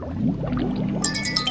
Música